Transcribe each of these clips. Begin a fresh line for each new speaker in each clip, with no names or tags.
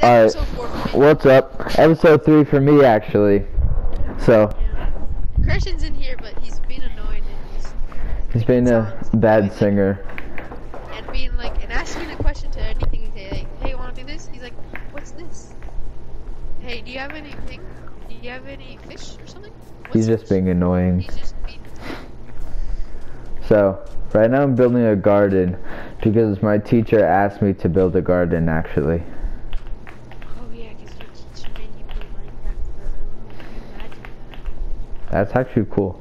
It's
All right.
episode four for me.
What's up? Episode three for me, actually. So,
Yeah. Christian's in here, but he's being annoying and he's
he's being a bad singer.
and being like and asking a question to anything. You say like, "Hey, want to do this?" He's like, "What's this?" Hey, do you have anything? Do you have any fish or something?
He's
What's
just being annoying.
He's just being.
So, right now I'm building a garden because my teacher asked me to build a garden, actually.
Oh yeah, because your teacher made you play Minecraft for. Can you imagine that?
That's actually cool.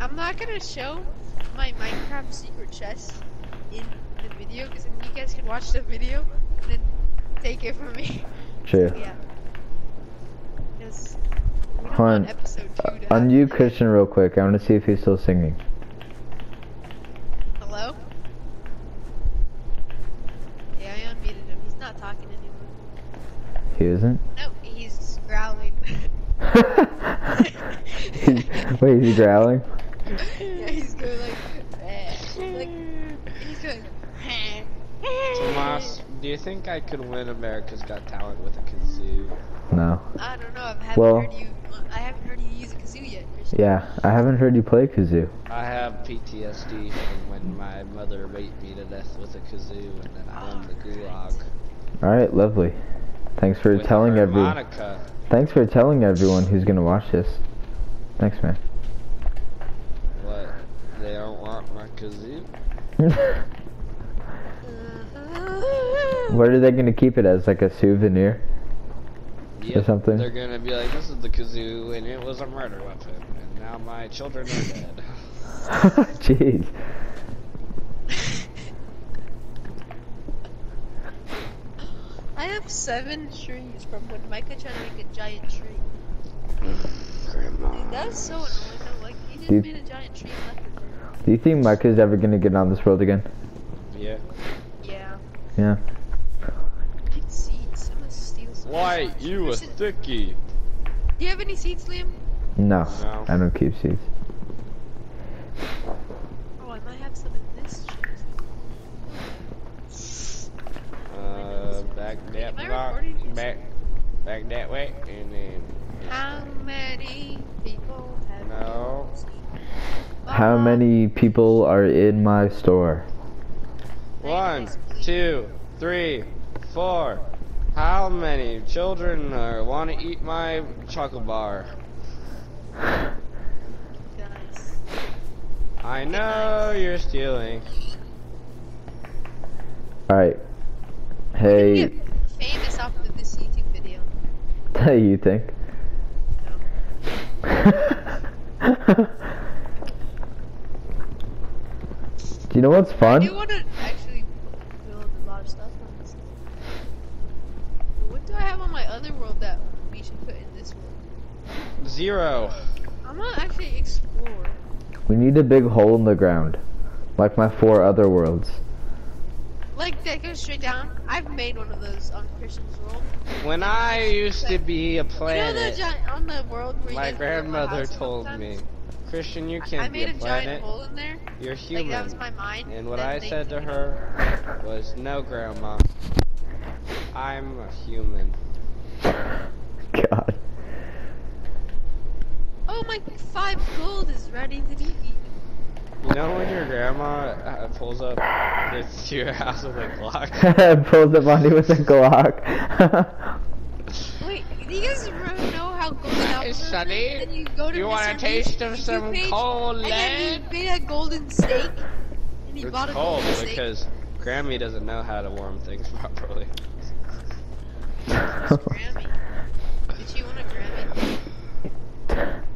I'm not gonna show my Minecraft secret chest in the video because then you guys can watch the video and then take it from me.
True.
Yeah. Because
on.
want episode two to
On
happen.
you, Christian, real quick. I want to see if he's still singing.
Hello? Yeah, I unmuted him. He's not talking anymore.
He isn't?
No, he's growling.
He's- Wait, is he growling?
yeah, he's going like, eh. like he's going. eh.
Tomas, do you think I could win America's Got Talent with a kazoo?
No.
I don't know. I haven't
Well-
heard you. I haven't heard you use a kazoo yet.
Yeah, I haven't heard you play kazoo.
I have PTSD from when my mother raped me to death with a kazoo and then I won the gulag.
Alright, lovely. Thanks for
with
telling everyone.
Harmonica.
Thanks for telling everyone who's gonna watch this. Thanks, man.
What? They don't want my kazoo?
What are they gonna keep it as? Like a souvenir?
Yep,
something?
They're gonna be like, this is the kazoo and it was a murder weapon and now my children are dead.
Jeez.
I have seven trees from when Micah tried to make a giant tree.
Grandma.
That's so annoying. though. Like, he just
Dude.
made a giant tree and left it there.
Do you think Micah's ever gonna get on this world again?
Yeah.
Yeah.
Yeah.
Big seeds. I'm gonna steal some.
Why, you a sticky!
Do you have any seeds, Liam?
No,
No.
I don't keep seeds.
Oh, I might have some in this chest.
Uh, back that
Am I
block,
recording? Yes.
back, back that way, and then
How many people have
No.
you seen?
How
Oh,
many people are in my store?
one, two, three, four. How many children uh, want to eat my chocolate bar? I know you're stealing.
Alright. Hey,
famous off of this YouTube video.
hey, you think?
No.
Do you know what's fun?
do want to actually build a lot of stuff on this. What do I have on my other world that we should put in this world?
Zero.
I'm gonna actually explore.
We need a big hole in the ground. Like my four other worlds.
Like that goes straight down. I've made one of those on Christian's world.
When I used to be a
You know the
planet,
giant on the world where
my
guys
grandmother
house a
told me,
times?
Christian, you
I
can't be
made
a
a giant hole in there.
You're
Like that was my mind.
And what I said to her was, no, Grandma. I'm a human.
God.
Oh, my five gold is ready to be eaten.
You know when your grandma uh, pulls up to your house with a Glock?
Pulls up on you with a Glock.
Wait, do you guys really know how golden apples are
Sonny,
made? You go to
you want a taste of some
page,
cold
And then he made a golden steak. And he
It's
bought a
cold
golden steak.
because Grammy doesn't know how to warm things properly.
Grammy. Did you want a Grammy?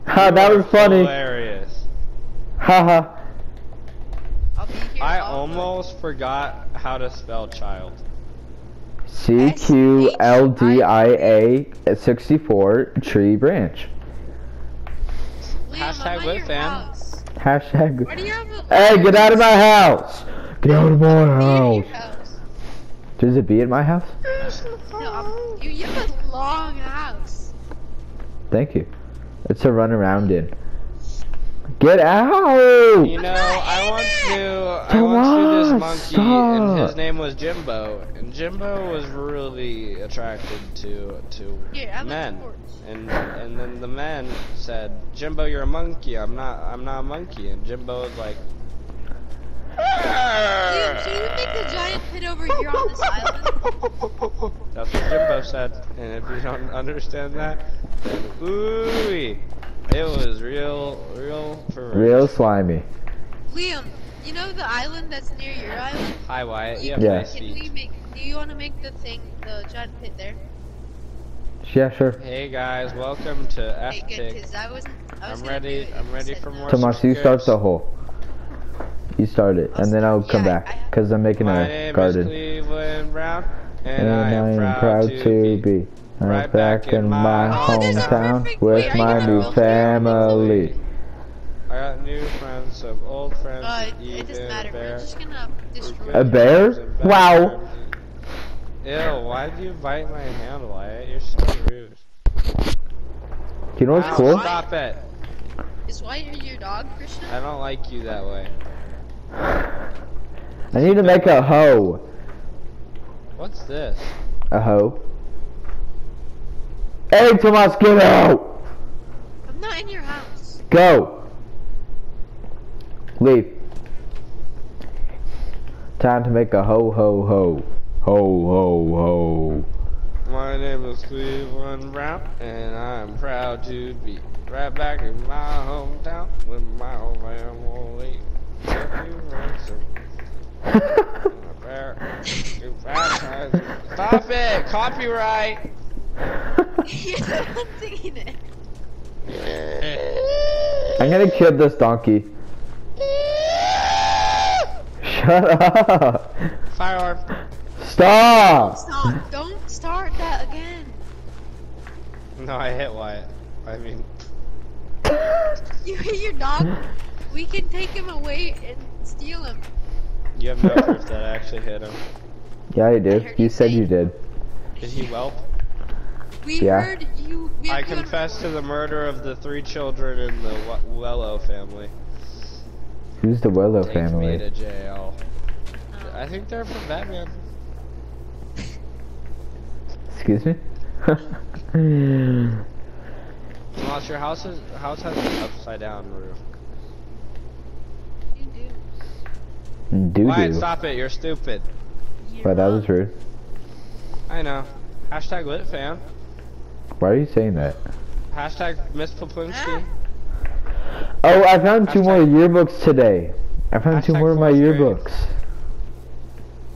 ha, that was funny.
Hilarious.
Haha.
I'll be here.
I almost forgot how to spell child.
C Q L D I A 64 tree branch.
Liam,
Hashtag with
your
fam.
house.
Hashtag.
Why do you have a
Hey, get out of my house! Get out of my house!
your house.
There's a bee at my house?
No, you, you have a long house.
Thank you. It's a run around in. Get out!
You know, I once knew I once knew this
Tomas,
monkey, and his name was Jimbo, and Jimbo was really attracted to to
Here, I like
men. And and then the men said, Jimbo, you're a monkey. I'm not. I'm not a monkey. And Jimbo was like,
Liam, should we make the giant pit over here on this island?
That's what Jimbo said. And if you don't understand that, then ooh, it was real, real for
Real slimy.
Liam, you know the island that's near your island?
Hi Wyatt. You
You-
Yeah.
nice
Can we
feet.
make? Do you want to make the thing, the giant pit there?
Yeah, sure.
Hey guys, welcome to
Okay,
F-Tick.
because I wasn't. I was
I'm ready- I'm ready for
no.
more
Tomas, you start the hole. You start it,
I'll
and then oh,
I'll
come
yeah,
back,
I- I-
because I'm making
My
a
name
garden.
is Cleveland Brown, and,
And
I am proud, to be.
I'm
right
back
back in
in
my
my
Oh,
hometown
perfect-
with
wait,
my new family.
I got new friends, some old friends,
Uh, it doesn't matter.
a
We're
bear.
just gonna destroy.
A bear? Wow.
friends. Ew, why do you bite my hand, Wyatt? You're so rude.
You know what's
Ow,
cool?
Stop it.
Is Wyatt your dog, Christian?
I don't like you that way.
I need to make a hoe.
What's this?
A hoe. Hey, Tomas, get out!
I'm not in your house.
Go. Leave. Time to make a ho ho ho. Ho ho ho.
My name is Cleveland Brown, and I'm proud to be right back in my hometown with my old family. If you ransom a bear, you baptize- Stop it! Copyright!
You're the one singing it.
I'm gonna kill this donkey. Shut up.
Firearm.
Stop.
Stop! Don't start that again.
No, I hit Wyatt. I mean,
You hit your dog. We can take him away and steal him.
you have no proof that I actually hit him.
Yeah, you
I
did.
heard
You
you
said
say-
you did.
Did he whelp?
We
Yeah.
heard you. We
I
have you on
confess to the murder of the three children in the Wa- Wello family.
Who's the Willow
Take me
family?
to jail. I think they're from Batman.
Excuse me?
Unless your house is house has an upside down roof.
you do.
Doo
Wyatt, stop it! You're stupid.
You're
But that was rude.
I know. Hashtag lit fan.
Why are you saying that?
Hashtag Miss Poplinski.
Oh, I found two more yearbooks today. I found two more of my
fourth grade.
yearbooks.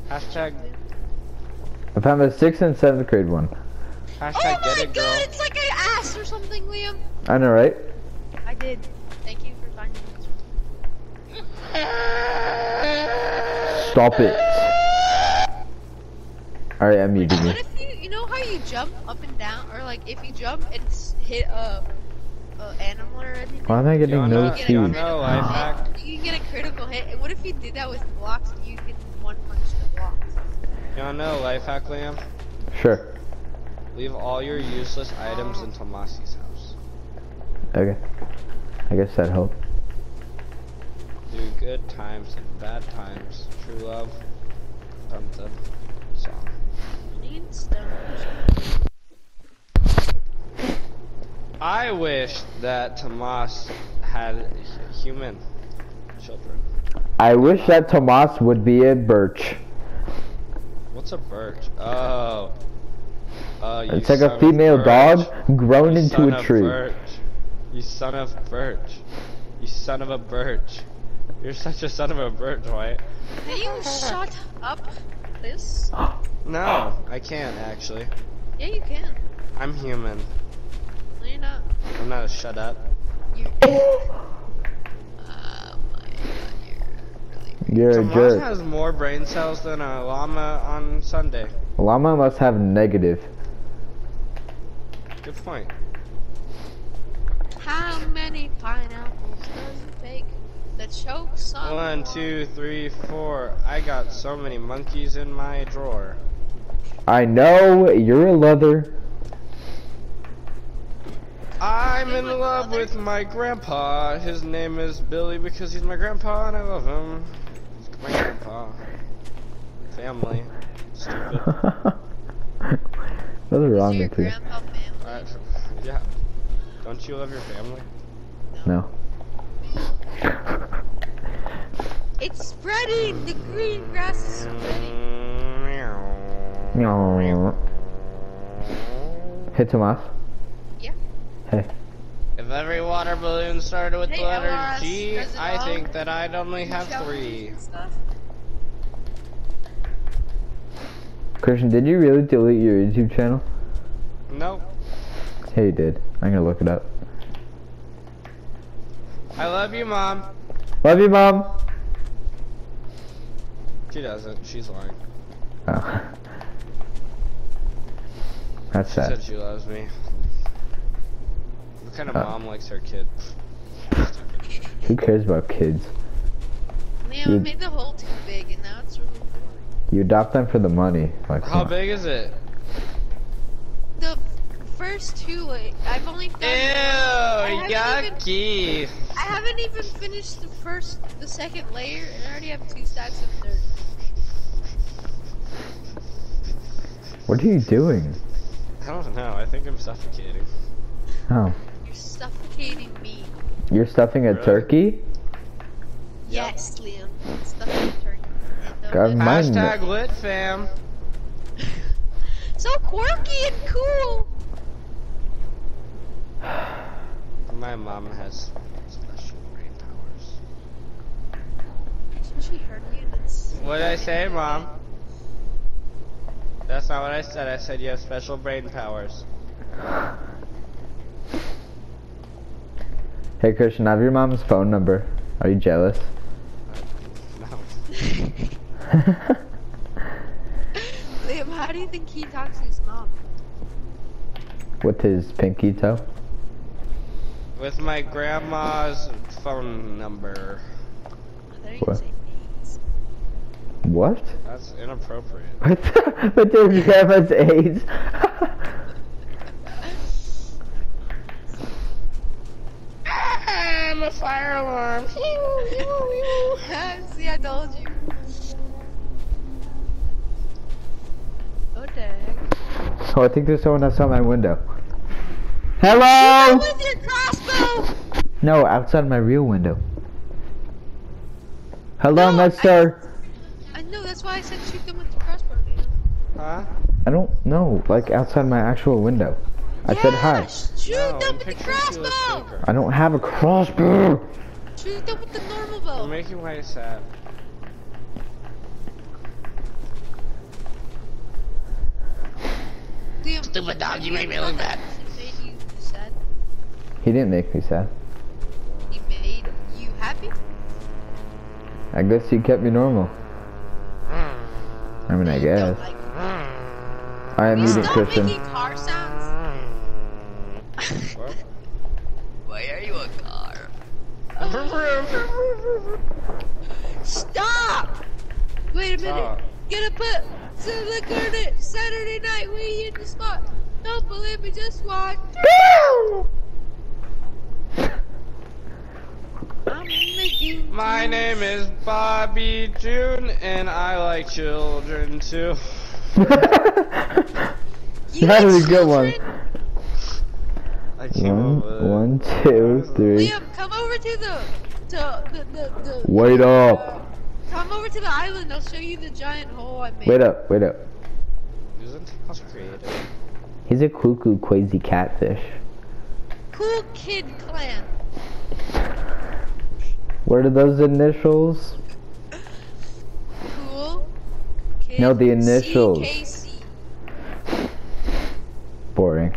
Hashtag
I found the sixth and seventh grade one.
Oh
hashtag
my
get it girl.
god! It's like I asked or something, Liam.
I know, right?
I did. Thank you for finding this.
Stop it. Alright, I'm muting you.
What you, you know how you jump up and down, or like if you jump and hit a, a animal or anything?
Why am I getting
wanna,
no
you get a
you wanna
keys?
know
critical
life hack?
hit. You can get a critical hit. And what if you did that with blocks and you can one punch the blocks?
You wanna know life hack, Liam?
Sure.
Leave all your useless items in Tomas's house.
Okay. I guess that helped.
Do good times and bad times. True love. Dum dum. Song.
Need stones.
I wish that Tomas had human children.
I wish that Tomas would be a birch.
What's a birch? Oh. Oh, you
It's like a female
birch.
dog grown
You
into
son
a
of
tree.
Birch. You son of a birch. You son of a birch. You're such a son of a birch, White.
Can you shut up, this?
No, oh. I can't actually.
Yeah, you can.
I'm human.
No, you're not.
I'm not a shut up.
You're. oh my god, you're really.
A
Tomas
jerk.
has more brain cells than a llama on Sunday.
A Llama must have negative.
Good point.
How many pineapples does it take to choke someone?
One, two, three, four. I got so many monkeys in my drawer.
I know you're a leather.
I'm I'm in love with my grandpa. His name is Billy because he's my grandpa and I love him. He's my grandpa. Family. Stupid.
What's wrong
Is
with you?
grandpa family?
Alright, yeah. Don't you love your family?
No.
It's spreading. The green grass is spreading.
Meow. Hey Tomas.
Yeah.
Hey.
If every water balloon started with
Hey,
the letter
LRS,
G,
does all?
think that I'd only have three.
Christian, did you really delete your YouTube channel?
Nope.
Hey, you did. I'm gonna look it up.
I love you, Mom.
Love you, mom.
She doesn't. She's lying.
Oh. That's
She
sad.
said she loves me. What kind of
Uh.
mom likes her kid?
Who cares about kids?
Liam
You-
made the hole too big, and now it's really boring.
You adopt them for the money. Like,
How big is it?
The first two, like, I've only done. I
Ew,
haven't even-
yucky.
I haven't even finished the first, the second layer, and I already have two stacks of dirt.
What are you doing?
I don't know. I think I'm suffocating.
Oh.
You're suffocating me.
You're stuffing a
Really?
turkey?
Yes, Liam. Stuffing turkey. Uh,
God, my- Mine-
Hashtag lit fam.
so quirky and cool.
My mom has special brain powers.
Hasn't she heard me?
What did I say, mom? That's not what I said. I said you have special brain powers.
Hey, Christian, I have your mom's phone number. Are you jealous?
No.
Liam, how do you think he talks to his mom?
With his pinky toe?
With my grandma's phone number.
I thought you
What?
Were saying AIDS.
What?
That's inappropriate.
With, with your grandma's AIDS?
I'm a fire alarm.
See, I told you. Oh, dang.
oh, I think there's someone outside my window. Hello?
With your crossbow!
No, outside my real window. Hello,
No, I-
mister.
I why I said shoot them with the crossbow, Liam.
Huh?
I don't know, like outside my actual window. I said hi.
Shoot
No,
them with the
picturing you as
crossbow!
I don't have a crossbow.
Shoot them with the normal
You're
bow.
making my sad. Stupid dog, you
have
make me look bad.
He made you sad.
He didn't make me sad.
He made you happy.
I guess he kept me normal. I mean, I
You
guess.
don't like-
I am
You
eating
stop
Christian.
making car sounds. Why are you a car? Stop! Wait a minute.
Stop.
Gonna put some liquor in it. Saturday night, we in the spot. Don't believe me, just watch. I'm making.
My name is Bobby June, and I like children too.
You
that
like
is a good one.
children?
I came
One,
up with it.
one, two, three.
Liam, come over to the, to the, the, the.
Wait
uh,
up.
Come over to the island. I'll show you the giant hole I made.
Wait up, wait up.
Isn't creative?
He's a cuckoo crazy catfish.
Cool Kid Clan.
What are those initials?
Cool. Kid
No, the initials.
CKC.
Boring.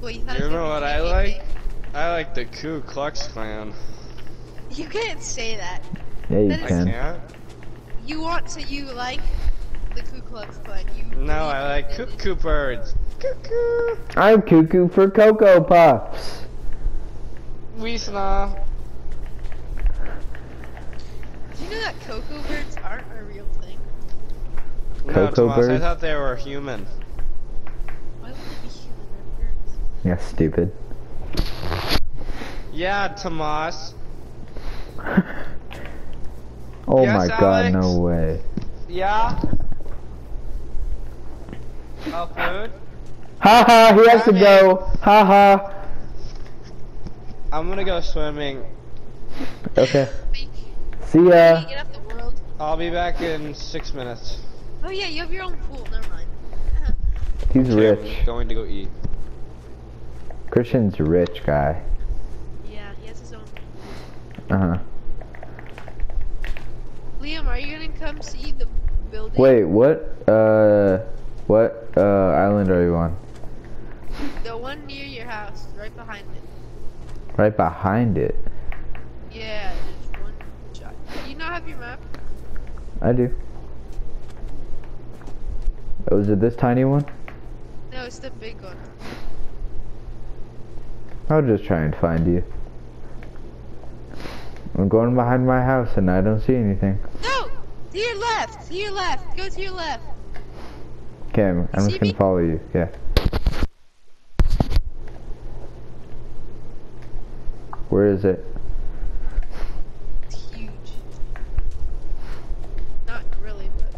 Well, you, thought
You know what I like? I like the Ku Klux Klan.
You can't say that.
Yeah, you
That is-
I
can.
can't.
You want to. You like the Ku Klux Klan. You.
No, I like
believe in
cuckoo birds. Cuckoo.
I'm cuckoo for Cocoa Puffs.
We snaw.
It. Do you know that cocoa birds aren't a real thing?
No,
Cocoa
Tomas, I thought they were human.
Why would they be human? They're birds.
Yeah, stupid.
Yeah, Tomas.
oh
Yes,
my god, no way.
Yeah. Oh, food.
Haha, he has to
Damn
go. Haha.
I'm gonna go swimming.
Okay.
Speak.
See ya.
you get off the world?
I'll be back in six minutes.
Oh yeah, you have your own pool. Never mind.
He's
Okay, I'm
rich.
going to go eat.
Christian's a rich guy.
yeah, he has his own.
Uh huh.
Liam, are you gonna come see the building?
Wait, what? Uh, what uh island are you on?
The one near your house, right behind it.
Right behind it.
Yeah, there's one giant. Do you not have your map?
I do. Oh, is it this tiny one?
No, it's the big one.
I'll just try and find you. I'm going behind my house and I don't see anything.
No! To your left! To your left! Go to your left!
Okay, I'm, I'm just gonna
me?
follow you. Yeah. Where is it?
It's huge. Not really, but.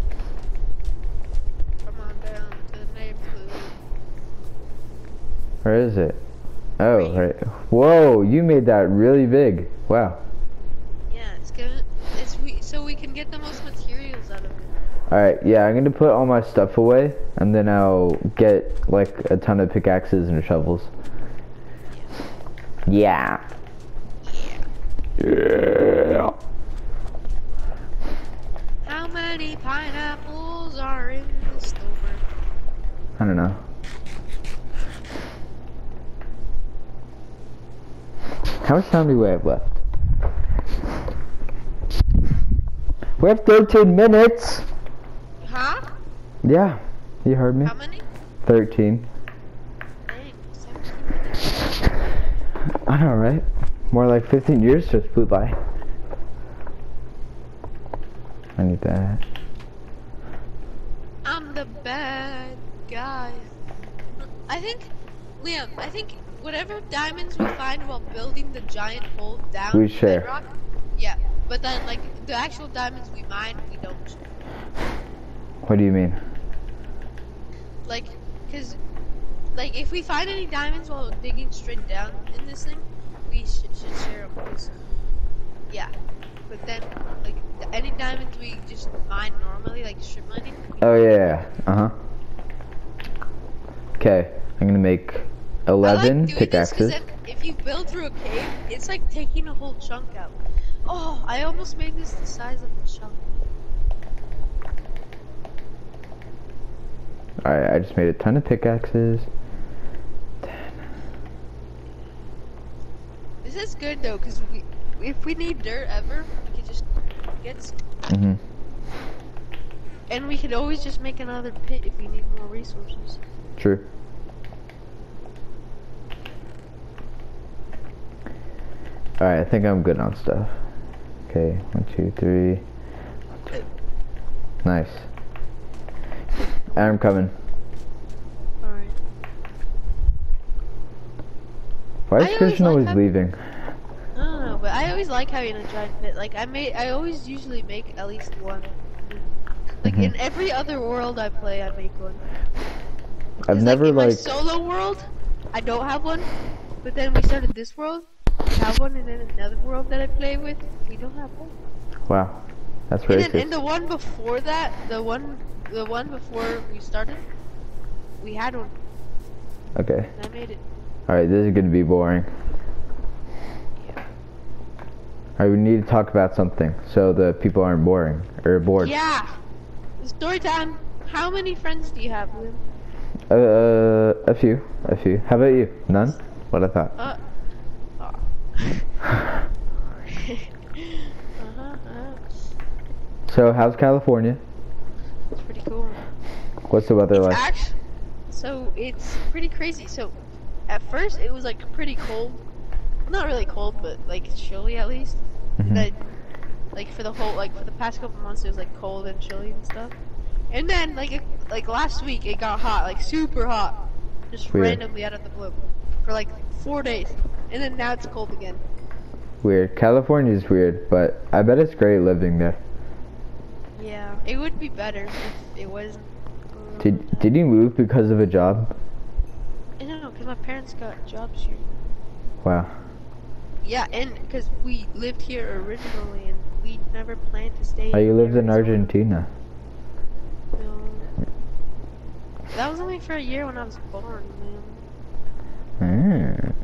Come on down to the neighborhood.
Where is it? Oh, right. Whoa, you made that really big. Wow.
Yeah, it's gonna. It's we, so we can get the most materials out of it.
Alright, yeah, I'm gonna put all my stuff away and then I'll get like a ton of pickaxes and shovels. Yeah. Yeah. Yeah.
How many pineapples are in the store?
I don't know. How much time do we have left? We have 13 minutes.
Huh?
Yeah, you heard me.
How many?
13.
Dang, 17 minutes.
I know, right? More like 15 years just flew by. I need that.
I'm the bad guy. I think, Liam, I think whatever diamonds we find while building the giant hole down
We share.
bedrock, yeah, but then like the actual diamonds we mine, we don't share.
What do you mean?
Like, cause, like if we find any diamonds while digging straight down in this thing, we sh- should share them. Yeah, but then like any diamonds we just mine normally, like strip mining,
Oh, yeah. Uh huh. Okay, I'm gonna make 11
like doing this 'cause
pickaxes.
then if you build through a cave, it's like taking a whole chunk out. Oh, I almost made this the size of a chunk.
Alright, I just made a ton of pickaxes.
This is good though, cause we, if we need dirt ever, we can just get some.
hmm
And we could always just make another pit if we need more resources.
True. Alright, I think I'm good on stuff. Okay, one, two, three. Nice. I'm coming.
Alright.
Why
I
is
always
Christian
like
always leaving?
I don't know, but I always like having a giant pit. Like I made, I always usually make at least one. Like
Mhm.
in every other world I play, I make one.
I've never
like, in my solo world, I don't have one. But then we started this world, have one, and then another world that I play with, we don't have one.
Wow, that's
And then in the one before that, the one, the one before we started, we had one,
Okay.
and I made it.
Alright, this is gonna be boring. Alright, we need to talk about something so the people aren't boring or bored.
Yeah. Story time. How many friends do you have, Liam?
Uh, a few, a few. How about you? None? What I thought.
Uh.
So, how's California?
It's pretty cool.
What's the weather
It's
like?
so it's pretty crazy. So at first it was like pretty cold. Not really cold, but like chilly at least.
Mhm.
Then like for the whole like for the past couple months it was like cold and chilly and stuff. And then like it, like last week it got hot, like super hot, just
Weird.
randomly out of the blue for like four days. And then now it's cold again.
Weird. California's weird, but I bet it's great living there.
Yeah, it would be better if it wasn't.
Did Did you move because of a job?
I know, because my parents got jobs here.
Wow.
Yeah, and because we lived here originally, and we never planned to stay.
Oh, you lived in Argentina.
No. That was only for a year when I was born, man.
Mm.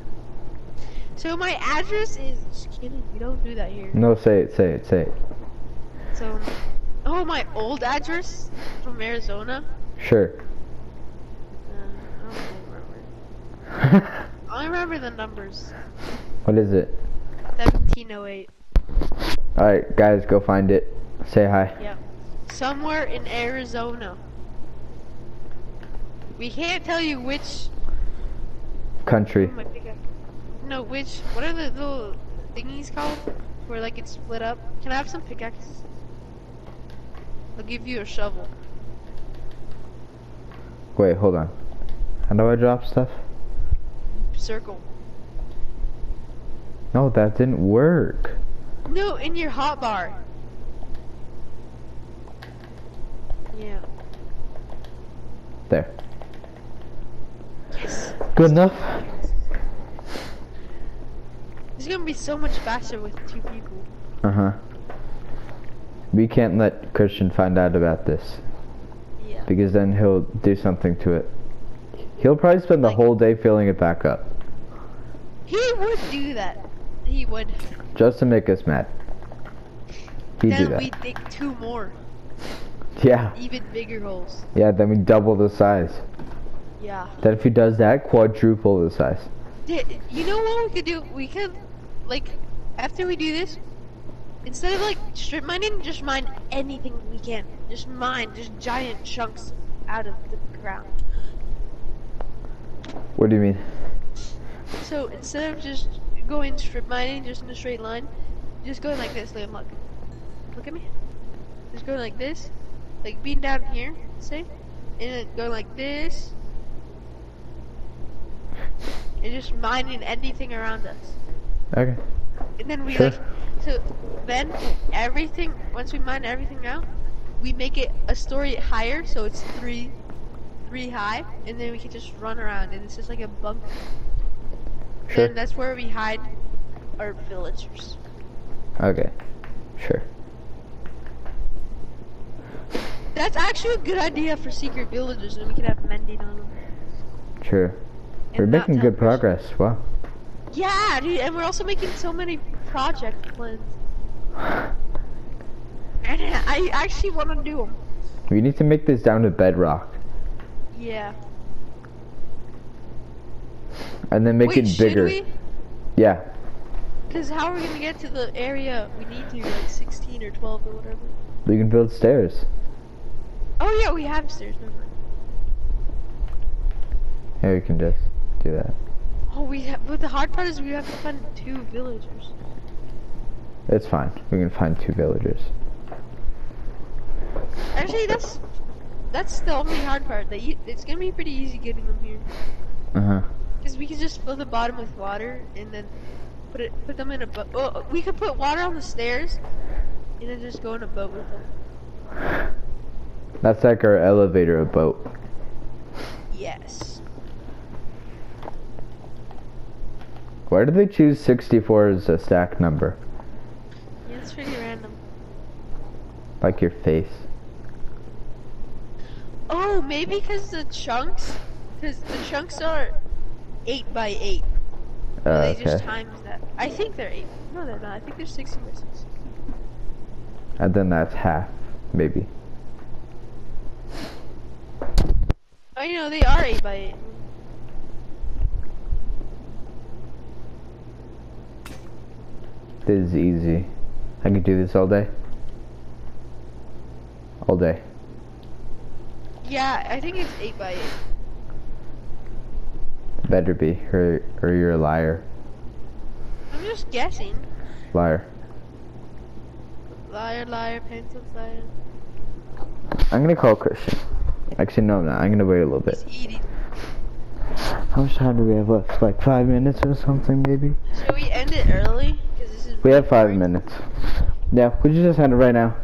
So my address is. Just kidding. We don't do that here.
No, say it, say it, say it.
So, oh, my old address from Arizona.
Sure.
Uh, I don't remember. I remember the numbers.
what is it?
1708.
Alright, guys, go find it. Say hi.
Yep. Somewhere in Arizona. We can't tell you which.
Country.
oh. No, which. What are the little thingies called? Where like it's split up. Can I have some pickaxes? I'll give you a shovel.
Wait, hold on. How do I drop stuff?
Circle.
No, that didn't work.
No, in your hotbar. Yeah.
There.
Yes.
Good enough?
It's gonna be so much faster with two people.
Uh huh. We can't let Christian find out about this
Yeah.
because then he'll do something to it. He'll probably spend the
Like-
whole day filling it back up
He would do that. He would.
just to make us mad. He'd do
then
that.
we dig two more,
Yeah.
even bigger holes.
Yeah, then we double the size.
Yeah.
Then if he does that, quadruple the size.
Di- You know what we could do? We could, like, after we do this, instead of like strip mining, just mine anything we can. Just mine, just giant chunks out of the ground.
What do you mean?
So instead of just going strip mining just in a straight line, just going like this, Liam, look. Look at me. Just going like this. Like being down here, say. And then going like this. And just mining anything around us.
Okay.
And then we
Sure.
like so then everything once we mine everything out, we make it a story higher so it's three three high and then we can just run around and it's just like a bunker.
Sure.
And that's where we hide our villagers.
Okay. Sure.
That's actually a good idea for secret villagers, and we can have mending on them.
Sure. We're making good progress. Wow.
Yeah, dude, and we're also making so many project plans. And I actually want to do them.
We need to make this down to bedrock
Yeah.
and then make
Wait,
it
should
bigger.
we?
Yeah.
Because how are we gonna get to the area we need to, like 16 or 12 or whatever?
We can build stairs.
Oh yeah, we have stairs. Mind.
Yeah, we can just do that.
Oh, we have. But the hard part is we have to find two villagers.
It's fine. We can find two villagers.
Actually, that's that's the only hard part. That you, it's gonna be pretty easy getting them here.
Uh huh.
Because we can just fill the bottom with water and then put it put them in a boat. Oh, we could put water on the stairs and then just go in a boat with them.
That's like our elevator boat.
Yes.
Why did they choose 64 as a stack number?
Yeah, it's pretty random.
Like your face.
Oh, maybe because the chunks, because the chunks are eight by eight. So
Uh,
they
okay.
just times that. I think they're eight. No, they're not. I think they're sixty by six.
And then that's half, maybe.
I know they are eight by eight.
This is easy. I can do this all day. All day.
Yeah, I think it's eight by eight.
Better be, or, or you're a liar.
I'm just guessing.
Liar.
Liar, liar, pencil, liar.
I'm gonna call Christian. Actually, no, I'm not. I'm gonna wait a little bit. How much time do we have left? Like five minutes or something, maybe?
Should we end it early? Because this is
We have five minutes. Yeah, we just end it right now.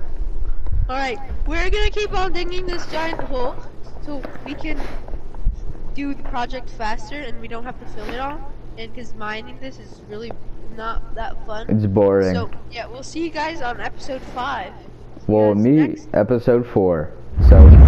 Alright, we're gonna keep on digging this giant hole so we can do the project faster and we don't have to film it all. And because mining this is really not that fun.
It's boring.
So, yeah, we'll see you guys on episode 5.
we'll
guys
meet
next-
episode four. So